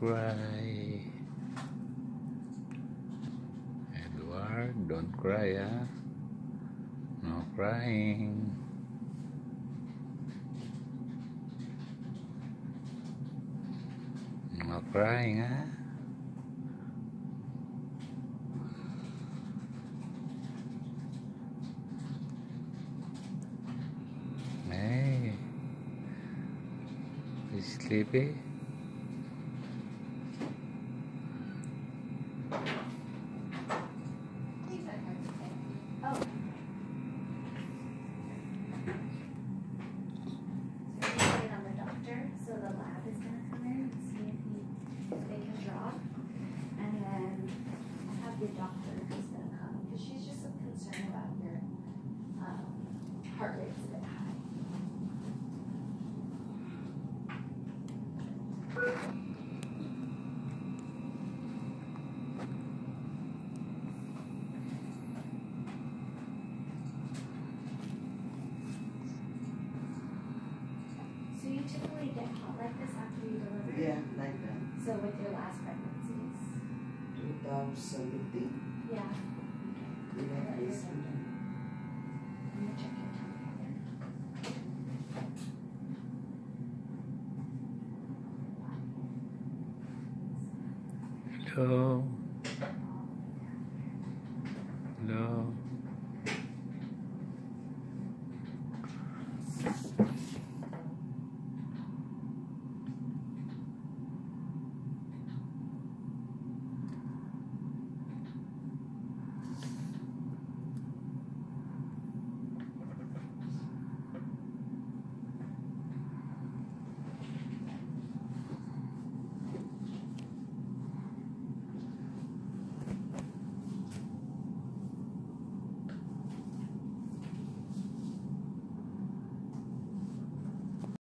cry. Edward, don't cry, ah. No crying. No crying, ah. Hey. Sleepy? The doctor who's gonna come, because she's just so concerned about your, um, heart rate's a bit high. So you typically get hot like this after you deliver? Yeah, like that. So with your last pregnancies? 2017. Yeah. We had this one. I'm gonna check your temperature. Hello. Hello.